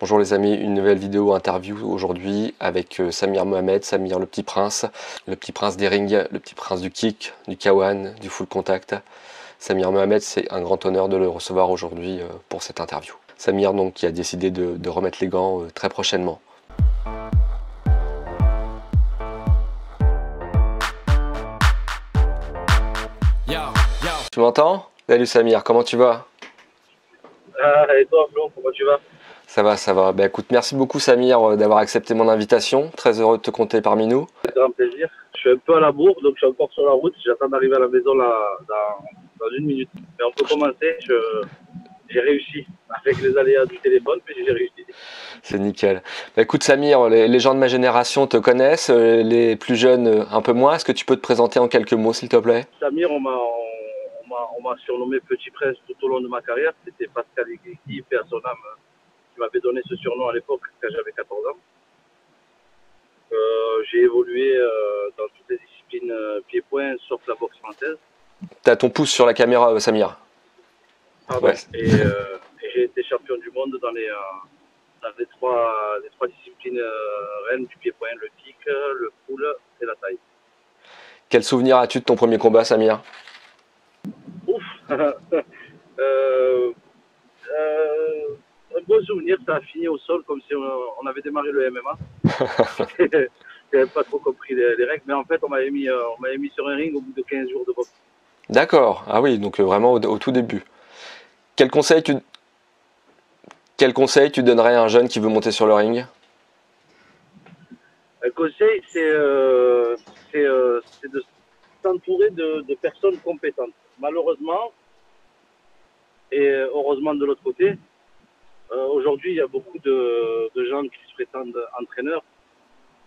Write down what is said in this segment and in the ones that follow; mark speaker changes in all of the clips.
Speaker 1: Bonjour les amis, une nouvelle vidéo interview aujourd'hui avec euh, Samir Mohamed, Samir le petit prince, le petit prince des rings, le petit prince du kick, du kawan, du full contact. Samir Mohamed, c'est un grand honneur de le recevoir aujourd'hui euh, pour cette interview. Samir donc qui a décidé de, remettre les gants euh, très prochainement. Tu m'entends? Salut Samir, comment tu vas?
Speaker 2: Ah, Et toi Flo, comment tu vas?
Speaker 1: Ça va, ça va. Ben, écoute, merci beaucoup Samir euh, d'avoir accepté mon invitation. Très heureux de te compter parmi nous.
Speaker 2: C'est un plaisir. Je suis un peu à la bourre, donc je suis encore sur la route. J'attends d'arriver à la maison là, dans, une minute. Mais on peut commencer. j'ai réussi avec les aléas du téléphone, puis j'ai réussi.
Speaker 1: C'est nickel. Ben, écoute Samir, les, gens de ma génération te connaissent, euh, les plus jeunes euh, un peu moins. Est-ce que tu peux te présenter en quelques mots s'il te plaît?
Speaker 2: Samir, on m'a on surnommé Petit Prince tout au long de ma carrière. C'était Pascal Igui, et à son âme m'avait donné ce surnom à l'époque quand j'avais 14 ans. Euh, j'ai évolué euh, dans toutes les disciplines euh, pied-point sauf la boxe française.
Speaker 1: T'as ton pouce sur la caméra, Samir.
Speaker 2: Et, j'ai été champion du monde dans les, les, trois, les trois disciplines reines du pied-point, le kick, le pull et la taille.
Speaker 1: Quel souvenir as-tu de ton premier combat, Samir?
Speaker 2: Ouf un bon souvenir, ça a fini au sol comme si on, avait démarré le MMA. J'avais pas trop compris les, règles, mais en fait, on m'avait mis, euh, mis sur un ring au bout de 15 jours de boxe.
Speaker 1: D'accord, ah oui, donc euh, vraiment au, tout début. Quel conseil, tu, quel conseil tu donnerais à un jeune qui veut monter sur le ring?
Speaker 2: Un conseil, c'est euh, de s'entourer de, de, personnes compétentes. Malheureusement, et heureusement de l'autre côté, euh, aujourd'hui, il y a beaucoup de, de, gens qui se prétendent entraîneurs.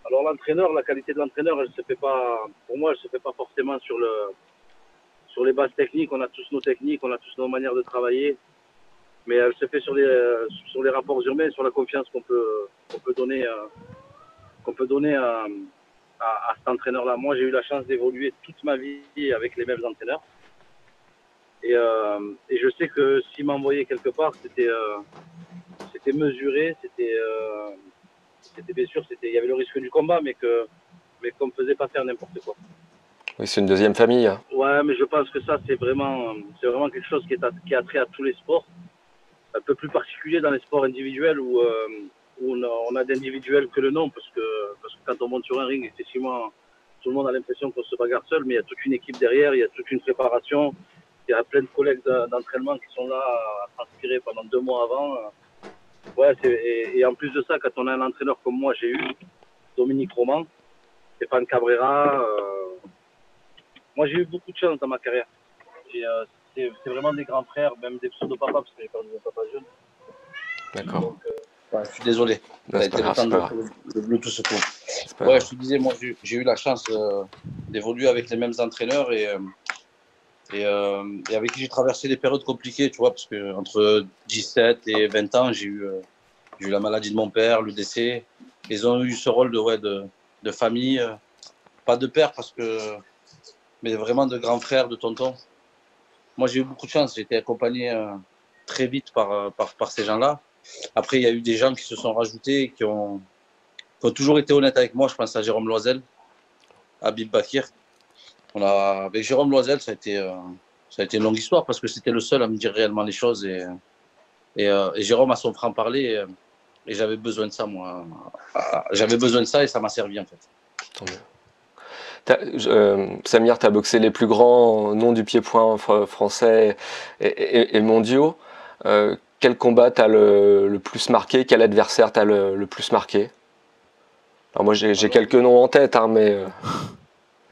Speaker 2: Alors l'entraîneur, la qualité de l'entraîneur, elle se fait pas, pour moi, elle se fait pas forcément sur le, sur les bases techniques. On a tous nos techniques, on a tous nos manières de travailler, mais elle se fait sur les, sur les rapports humains, sur la confiance qu'on peut, qu'on peut donner, euh, qu'on peut donner à, à, à cet entraîneur-là. Moi, j'ai eu la chance d'évoluer toute ma vie avec les mêmes entraîneurs. Et, euh, et je sais que s'il m'envoyait quelque part, c'était euh, c'était mesuré, c'était, euh, c'était bien sûr, c'était, il y avait le risque du combat, mais que, mais qu'on ne faisait pas faire n'importe quoi.
Speaker 1: Oui, c'est une deuxième famille. Hein.
Speaker 2: Ouais, mais je pense que ça, c'est vraiment, c'est vraiment quelque chose qui, est qui a trait à tous les sports, un peu plus particulier dans les sports individuels où, euh, où on a, d'individuels que le nom, parce que, parce que quand on monte sur un ring, effectivement, tout le monde a l'impression qu'on se bagarre seul, mais il y a toute une équipe derrière, il y a toute une préparation, il y a plein de collègues d'entraînement qui sont là à transpirer pendant deux mois avant. Ouais, et, en plus de ça, quand on a un entraîneur comme moi, j'ai eu Dominique Roman, Stéphane Cabrera. Euh, moi, j'ai eu beaucoup de chance dans ma carrière. Euh, c'est vraiment des grands frères, même des pseudo-papas, parce que j'ai perdu mon papa jeune.
Speaker 1: D'accord.
Speaker 2: Euh, je suis désolé. Ça a été le de, tout ce coup. Ouais, je te disais, moi, j'ai eu la chance d'évoluer avec les mêmes entraîneurs et euh, et, avec qui j'ai traversé des périodes compliquées, tu vois, parce que entre 17 et 20 ans, j'ai eu, euh, eu la maladie de mon père, le décès. Ils ont eu ce rôle de, ouais, de, de famille, euh, pas de père, parce que, mais vraiment de grand frère, de tonton. Moi, j'ai eu beaucoup de chance. J'ai été accompagné très vite par, par, par ces gens-là. Après, il y a eu des gens qui se sont rajoutés, qui ont, qui ont toujours été honnêtes avec moi. Je pense à Jérôme Loisel, à Bill Bakir, on a, avec Jérôme Loisel, ça a, été, euh, ça a été une longue histoire parce que c'était le seul à me dire réellement les choses. Et, et, euh, Jérôme a son franc-parler. Euh, et, j'avais besoin de ça, moi. J'avais besoin de ça et ça m'a servi, en fait.
Speaker 1: Samir, tu as boxé les plus grands noms du pied-point français et, mondiaux. quel combat t'as le, le, plus marqué? Quel adversaire t'as le, le plus marqué? Alors moi, j'ai quelques noms en tête, hein, mais.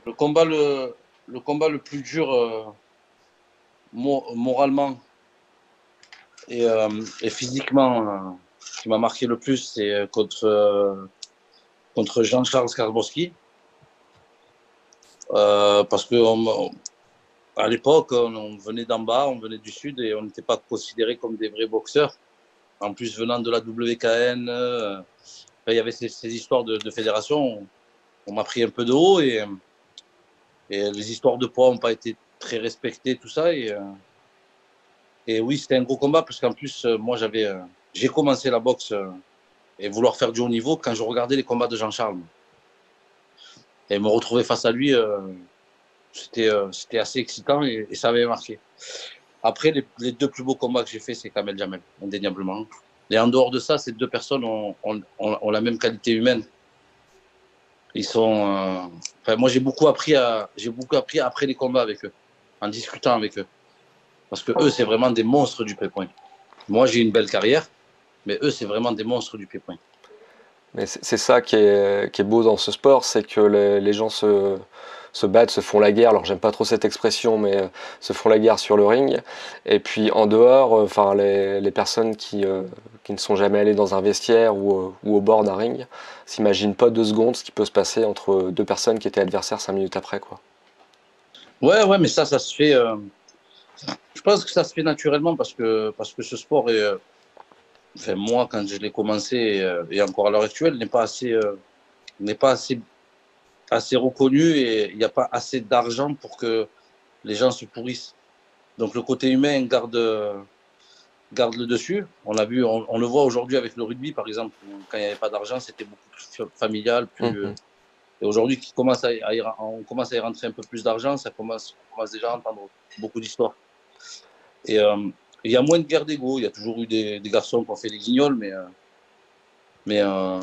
Speaker 2: Le combat le, le, combat le plus dur euh, moralement et, euh, physiquement euh, qui m'a marqué le plus, c'est contre, contre Jean-Charles Skarbowski. parce que à l'époque, on, venait d'en bas, on venait du sud et on n'était pas considérés comme des vrais boxeurs. En plus, venant de la WKN, il y avait ces, histoires de, de fédération. On, m'a pris un peu de haut et, et les histoires de poids n'ont pas été très respectées, tout ça. Et, euh, et oui, c'était un gros combat parce qu'en plus, euh, moi, j'avais, euh, j'ai commencé la boxe et, vouloir faire du haut niveau quand je regardais les combats de Jean-Charles. Et me retrouver face à lui, euh, c'était assez excitant et, ça m'avait marqué. Après, les, deux plus beaux combats que j'ai faits, c'est Kamel Jamel, indéniablement. Et en dehors de ça, ces deux personnes ont, la même qualité humaine. Ils sont. moi, j'ai beaucoup appris à, j'ai beaucoup appris après les combats avec eux, en discutant avec eux. Parce que eux, c'est vraiment des monstres du pied-point. Moi, j'ai une belle carrière, mais eux, c'est vraiment des monstres du pied-point.
Speaker 1: Mais c'est ça qui est, beau dans ce sport, c'est que les, gens se, battent, se font la guerre. Alors j'aime pas trop cette expression, mais euh, se font la guerre sur le ring. Et puis en dehors, euh, enfin les, personnes qui, euh, qui, ne sont jamais allées dans un vestiaire ou, au bord d'un ring s'imaginent pas deux secondes ce qui peut se passer entre deux personnes qui étaient adversaires cinq minutes après, quoi.
Speaker 2: Ouais, ouais, mais ça, ça se fait. Je pense que ça se fait naturellement parce que, parce que ce sport est. Euh, enfin, moi, quand je l'ai commencé euh, et, encore à l'heure actuelle, n'est pas assez, euh, n'est pas assez, assez reconnu et il n'y a pas assez d'argent pour que les gens se pourrissent. Donc le côté humain garde, garde le dessus. On a vu, on, le voit aujourd'hui avec le rugby, par exemple, quand il n'y avait pas d'argent, c'était beaucoup plus familial, plus. Mhm. Et aujourd'hui, commence à, on commence à y rentrer un peu plus d'argent, ça commence, on commence déjà à entendre beaucoup d'histoires. Et euh, il y a moins de guerre d'ego. Il y a toujours eu des, garçons qui ont fait des guignols, mais, euh, mais, euh,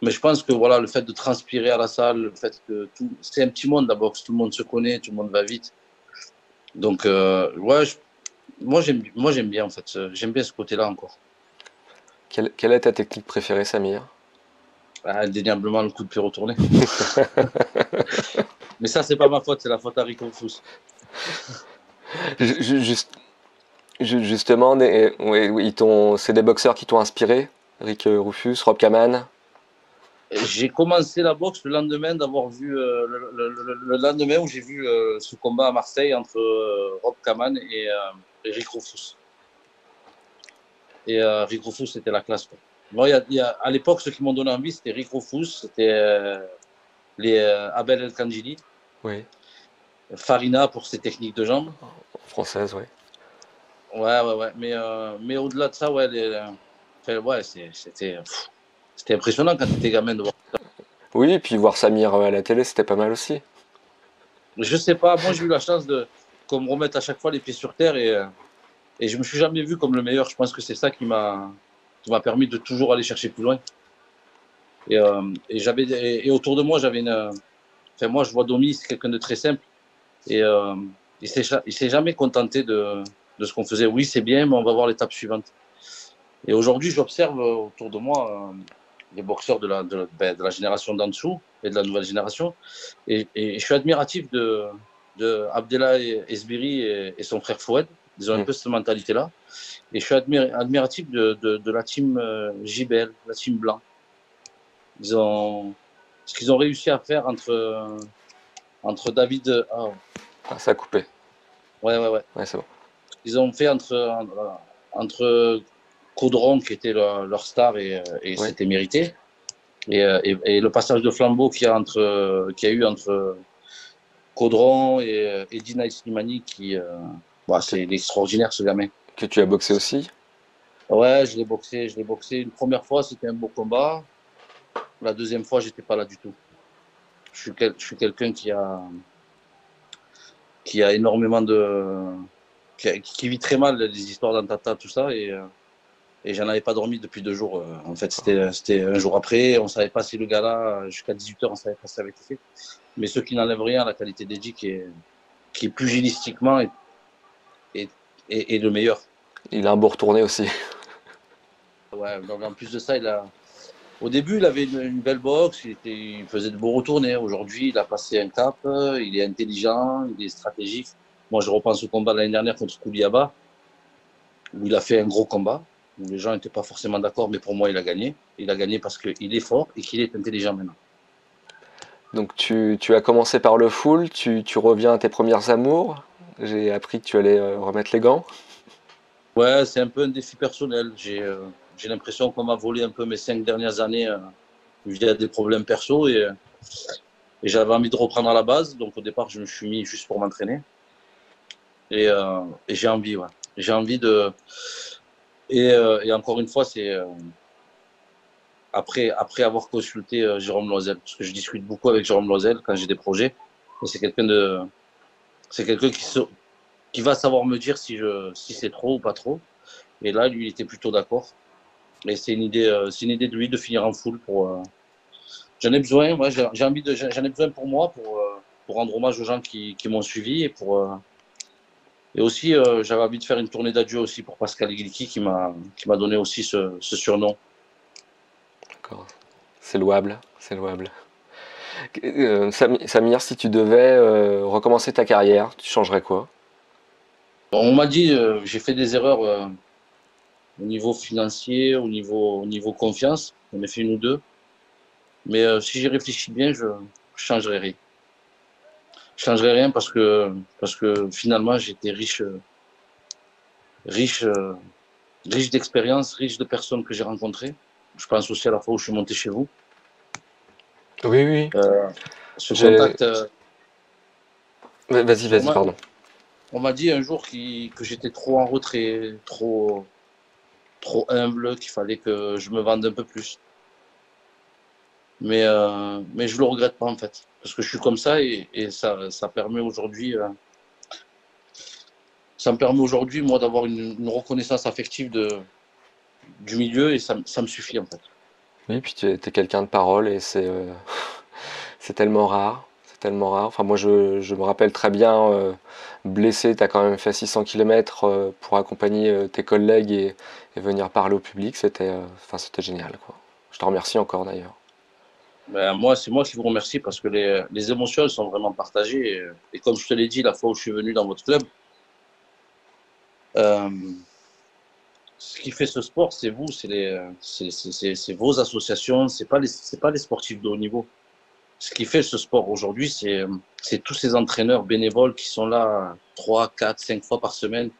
Speaker 2: mais je pense que voilà, le fait de transpirer à la salle, le fait que tout, c'est un petit monde la boxe, tout le monde se connaît, tout le monde va vite. Donc, ouais, moi j'aime, moi j'aime bien en fait, j'aime bien ce côté-là encore.
Speaker 1: Quelle, quelle, est ta technique préférée, Samir?
Speaker 2: Ah, Indéniablement le coup de pied retourné. mais ça, c'est pas ma faute, c'est la faute à Rico Fous.
Speaker 1: Juste, justement, oui, c'est des boxeurs qui t'ont inspiré Rick Rufus, Rob Kaman?
Speaker 2: J'ai commencé la boxe le lendemain d'avoir vu euh, le, lendemain où j'ai vu euh, ce combat à Marseille entre euh, Rob Kaman et, Rick Rufus. Et Rick Rufus, c'était la classe. à l'époque, ceux qui m'ont donné envie, c'était Rick Rufus, c'était les Abel El Kandjili. Oui. Farina pour ses techniques de jambes.
Speaker 1: Française, oui.
Speaker 2: Ouais, ouais, ouais. Mais, euh, mais au-delà de ça, ouais, ouais c'était, c'était impressionnant quand tu étais gamin de voir ça.
Speaker 1: Oui, et puis voir Samir à la télé, c'était pas mal aussi.
Speaker 2: Je sais pas, moi j'ai eu la chance de qu'on me remette à chaque fois les pieds sur terre et, euh, et je me suis jamais vu comme le meilleur. Je pense que c'est ça qui m'a, qui m'a permis de toujours aller chercher plus loin. Et, euh, et j'avais, et, autour de moi, j'avais une. Enfin, moi, je vois Domi, c'est quelqu'un de très simple. Et euh, il ne s'est jamais contenté de, de ce qu'on faisait. Oui, c'est bien, mais on va voir l'étape suivante. Et aujourd'hui, j'observe autour de moi euh, les boxeurs de la, de, ben, de la génération d'en dessous et de la nouvelle génération. Et, et je suis admiratif de, de Abdellah Esbiri et, son frère Foued. Ils ont un mm. peu cette mentalité-là. Et je suis admiratif de, de, de, la team euh, JBL, la team Blanc. Ils ont, ce qu'ils ont réussi à faire entre, entre David. Oh,
Speaker 1: ah, ça a coupé.
Speaker 2: Ouais, ouais, ouais.
Speaker 1: Ouais, c'est bon.
Speaker 2: Ils ont fait entre, entre Caudron, qui était leur, star, et, et c'était mérité. Euh, et, et, le passage de flambeau qu'il y a, entre, qu'il y a eu entre Caudron et, et Dina Islimani, qui. Euh, bah, c'est extraordinaire, ce gamin.
Speaker 1: Que tu as boxé aussi?
Speaker 2: Ouais, je l'ai boxé. Je l'ai boxé une première fois, c'était un beau combat. La deuxième fois, j'étais pas là du tout. Je suis, je suis quelqu'un qui a, qui a énormément de. qui, vit très mal les histoires d'Antata, tout ça. Et, euh, et j'en avais pas dormi depuis deux jours. Euh, en fait, c'était un jour après. On savait pas si le gars-là, jusqu'à 18h, on savait pas si ça avait été fait. Mais ce qui n'enlève rien à la qualité d'Edgy, qui est, qui est pugilistiquement et, et, et, le meilleur.
Speaker 1: Il a un beau retourné aussi.
Speaker 2: Ouais, donc en plus de ça, il a, au début, il avait une, belle boxe, il, faisait de beaux retournés. Aujourd'hui, il a passé un cap, il est intelligent, il est stratégique. Moi, je repense au combat de l'année dernière contre Kouliaba, où il a fait un gros combat, les gens n'étaient pas forcément d'accord, mais pour moi, il a gagné. Il a gagné parce qu'il est fort et qu'il est intelligent maintenant.
Speaker 1: Donc, tu, as commencé par le full, tu, reviens à tes premières amours. J'ai appris que tu allais euh, remettre les gants.
Speaker 2: Ouais, c'est un peu un défi personnel. J'ai. Euh, j'ai l'impression qu'on m'a volé un peu mes cinq dernières années euh, via des problèmes perso et, et j'avais envie de reprendre à la base. Donc au départ, je me suis mis juste pour m'entraîner. Et, euh, et j'ai envie, ouais. J'ai envie de. Et, euh, et, encore une fois, c'est après, après avoir consulté euh, Jérôme Loisel, parce que je discute beaucoup avec Jérôme Loisel quand j'ai des projets. c'est quelqu'un de, c'est quelqu'un qui, qui va savoir me dire si si c'est trop ou pas trop. Et là, lui, il était plutôt d'accord. Et c'est une idée, euh, c'est une idée de lui de finir en full pour. Euh, j'en ai besoin, moi, j'ai envie de, j'en ai besoin pour moi, pour, pour rendre hommage aux gens qui, qui m'ont suivi et pour. Et aussi, j'avais envie de faire une tournée d'adieu aussi pour Pascal Gilki qui m'a, qui m'a donné aussi ce, ce surnom.
Speaker 1: C'est louable, c'est louable. Euh, Samir, si tu devais euh, recommencer ta carrière, tu changerais quoi?
Speaker 2: On m'a dit, euh, j'ai fait des erreurs au niveau financier, au niveau, au niveau confiance. J'en ai fait une ou deux. Mais si j'y réfléchis bien, je ne changerai rien. Je changerai rien parce que, parce que finalement, j'étais riche, riche, riche d'expérience, riche de personnes que j'ai rencontrées. Je pense aussi à la fois où je suis monté chez vous.
Speaker 1: Oui, oui.
Speaker 2: Euh, ce contact. Euh,
Speaker 1: vas-y, vas-y, pardon.
Speaker 2: On m'a dit un jour que j'étais trop en retrait, trop, trop humble, qu'il fallait que je me vende un peu plus. Mais, euh, mais je ne le regrette pas en fait, parce que je suis comme ça et, ça, ça permet aujourd'hui, ça me permet aujourd'hui moi d'avoir une, reconnaissance affective de, du milieu et ça, ça me suffit en fait.
Speaker 1: Oui, puis tu es, quelqu'un de parole et c'est euh, c'est tellement rare. C'est tellement rare. Enfin, moi, je, je me rappelle très bien, euh, blessé, tu as quand même fait 600 km euh, pour accompagner tes collègues et, et, venir parler au public. C'était enfin, génial. Quoi. Je te remercie encore d'ailleurs.
Speaker 2: Ben, moi, c'est moi qui vous remercie parce que les, émotions sont vraiment partagées. Et, comme je te l'ai dit la fois où je suis venu dans votre club, ce qui fait ce sport, c'est vous, c'est vos associations, pas les, pas les sportifs de haut niveau. Ce qui fait ce sport aujourd'hui, c'est tous ces entraîneurs bénévoles qui sont là trois, quatre, cinq fois par semaine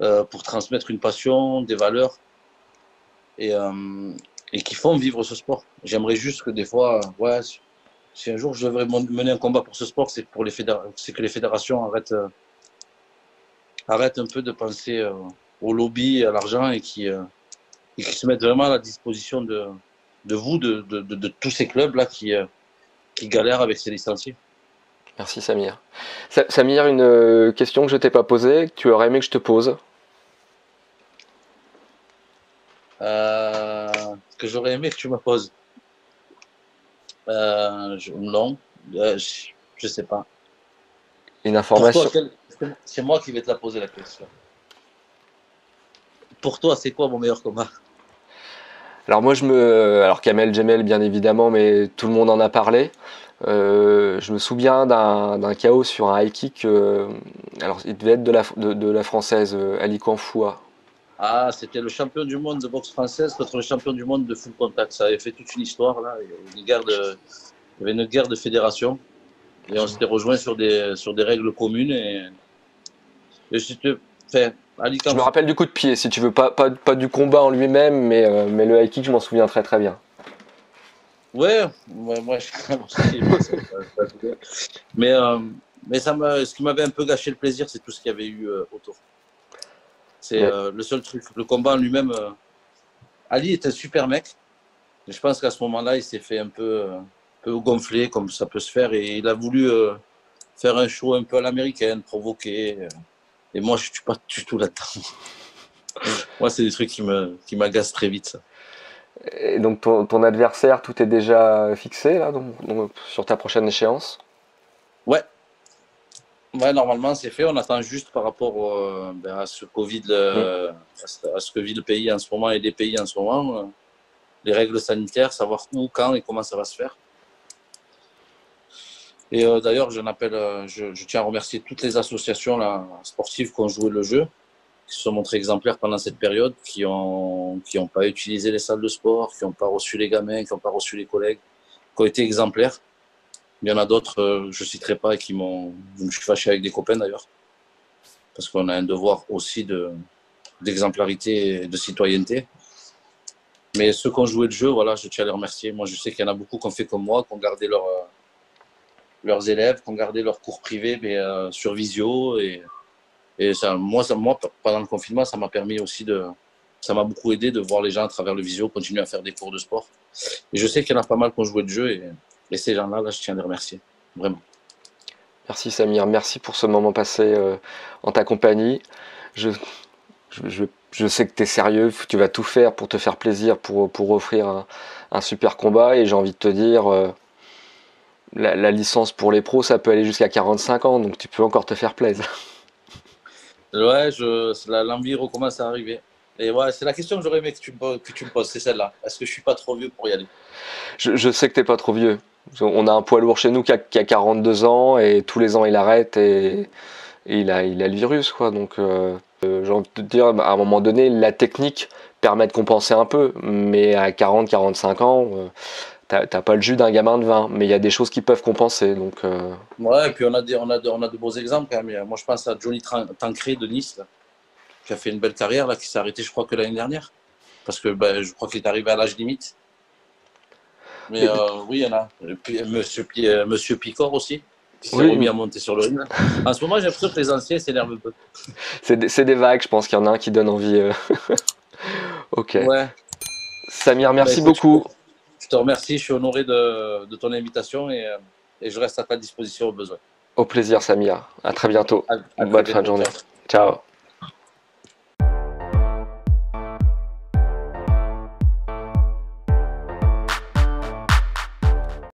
Speaker 2: euh, pour transmettre une passion, des valeurs et, euh, et qui font vivre ce sport. J'aimerais juste que des fois, ouais, si un jour je devrais mener un combat pour ce sport, c'est pour les c'est que les fédérations arrêtent, euh, arrêtent un peu de penser au lobby, à l'argent et qui, euh, qui se mettent vraiment à la disposition de, de vous, de, de, de, tous ces clubs-là qui, euh, qui galèrent avec ces licenciés.
Speaker 1: Merci Samir. Samir, une euh, question que je t'ai pas posée, que tu aurais aimé que je te pose?
Speaker 2: Que j'aurais aimé que tu me poses Non, je, ne sais pas.
Speaker 1: Une information.
Speaker 2: C'est moi qui vais te la poser la question. Pour toi, c'est quoi mon meilleur combat?
Speaker 1: Alors moi je me, alors Kamel Jamel bien évidemment, mais tout le monde en a parlé. Euh, je me souviens d'un chaos sur un high kick. Euh, alors il devait être de la, de, la française euh, Ali Kanfoua.
Speaker 2: Ah, c'était le champion du monde de boxe française contre le champion du monde de full contact. Ça avait fait toute une histoire là. Il y avait une guerre de, il y avait une guerre de fédération et on s'était rejoint sur des sur des règles communes et, et c'était, fait,
Speaker 1: je me rappelle du coup de pied, si tu veux, pas, pas, pas du combat en lui-même, mais, euh, mais le high kick, je m'en souviens très très bien.
Speaker 2: Ouais, moi, je... mais, euh, mais ça ce qui m'avait un peu gâché le plaisir, c'est tout ce qu'il y avait eu euh, autour. C'est le seul truc. Le combat en lui-même, Ali est un super mec. Je pense qu'à ce moment-là, il s'est fait un peu, un peu gonfler, comme ça peut se faire, et il a voulu faire un show un peu à l'américaine, provoquer. Et moi, je ne suis pas du tout là-dedans. moi, c'est des trucs qui m'agacent qui très vite. Ça.
Speaker 1: Et donc, ton, adversaire, tout est déjà fixé là, donc, sur ta prochaine échéance?
Speaker 2: Ouais. Ouais, normalement, c'est fait. On attend juste par rapport ben, à, ce COVID, le, à ce que vit le pays en ce moment et les pays en ce moment, euh, les règles sanitaires, savoir où, quand et comment ça va se faire. Et euh, d'ailleurs, je, euh, je, je, tiens à remercier toutes les associations là, sportives qui ont joué le jeu, qui se sont montrées exemplaires pendant cette période, qui n'ont qui ont pas utilisé les salles de sport, qui n'ont pas reçu les gamins, qui n'ont pas reçu les collègues, qui ont été exemplaires. Il y en a d'autres, euh, je ne citerai pas, qui m'ont. Je me suis fâché avec des copains d'ailleurs, parce qu'on a un devoir aussi d'exemplarité et de citoyenneté. Mais ceux qui ont joué le jeu, voilà, je tiens à les remercier. Moi, je sais qu'il y en a beaucoup qui ont fait comme moi, qui ont gardé leur leurs élèves qui ont gardé leurs cours privés mais, euh, sur visio. Et, ça, moi, pendant le confinement, ça m'a permis aussi de, ça m'a beaucoup aidé de voir les gens à travers le visio continuer à faire des cours de sport. Et je sais qu'il y en a pas mal qui ont joué de jeu et ces gens-là, là, je tiens à les remercier, vraiment.
Speaker 1: Merci Samir, merci pour ce moment passé euh, en ta compagnie. Je, je, je sais que tu es sérieux, tu vas tout faire pour te faire plaisir, pour, pour offrir un, un super combat. Et j'ai envie de te dire, euh, la, la, licence pour les pros, ça peut aller jusqu'à 45 ans, donc tu peux encore te faire plaisir.
Speaker 2: Ouais, l'envie recommence à arriver. Et ouais, c'est la question que j'aurais aimé que tu, me, que tu me poses, c'est celle-là. Est-ce que je suis pas trop vieux pour y aller?
Speaker 1: Je, je, sais que tu n'es pas trop vieux. On a un poids lourd chez nous qui a, qui a, 42 ans et tous les ans il arrête et, il, a, le virus. Quoi. Donc euh, j'ai envie de te dire, à un moment donné, la technique permet de compenser un peu, mais à 40-45 ans, euh, t'as pas le jus d'un gamin de 20, mais il y a des choses qui peuvent compenser. Donc, euh...
Speaker 2: Et puis on a, des, on, a de, on de beaux exemples quand même. Moi je pense à Johnny Tancré de Nice, qui a fait une belle carrière, là, qui s'est arrêté je crois que l'année dernière, parce que ben, je crois qu'il est arrivé à l'âge limite. Mais euh, oui, il y en a. Monsieur, euh, Monsieur Picor aussi, qui s'est oui. remis à monter sur le ring. En ce moment, j'ai l'impression que les anciens s'énervent un peu.
Speaker 1: C'est des, des, vagues, je pense qu'il y en a un qui donne envie. Euh... ok.
Speaker 2: Ouais.
Speaker 1: Samir, merci bah, écoute, beaucoup.
Speaker 2: Je te remercie, je suis honoré de, de ton invitation et, euh, et, je reste à ta disposition au besoin.
Speaker 1: Au plaisir, Samir. À très bientôt.
Speaker 2: À, à
Speaker 1: Bonne fin de journée. Ciao.